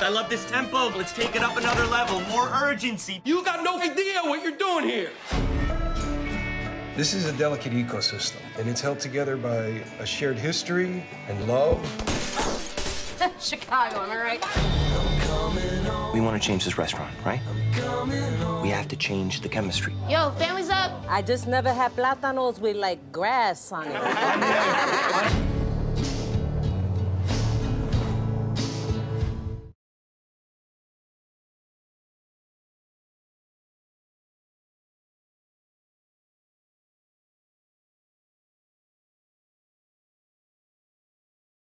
I love this tempo. Let's take it up another level. More urgency. You got no idea what you're doing here. This is a delicate ecosystem, and it's held together by a shared history and love. Chicago, am I right? We want to change this restaurant, right? We have to change the chemistry. Yo, family's up. I just never had plátanos with like grass on it.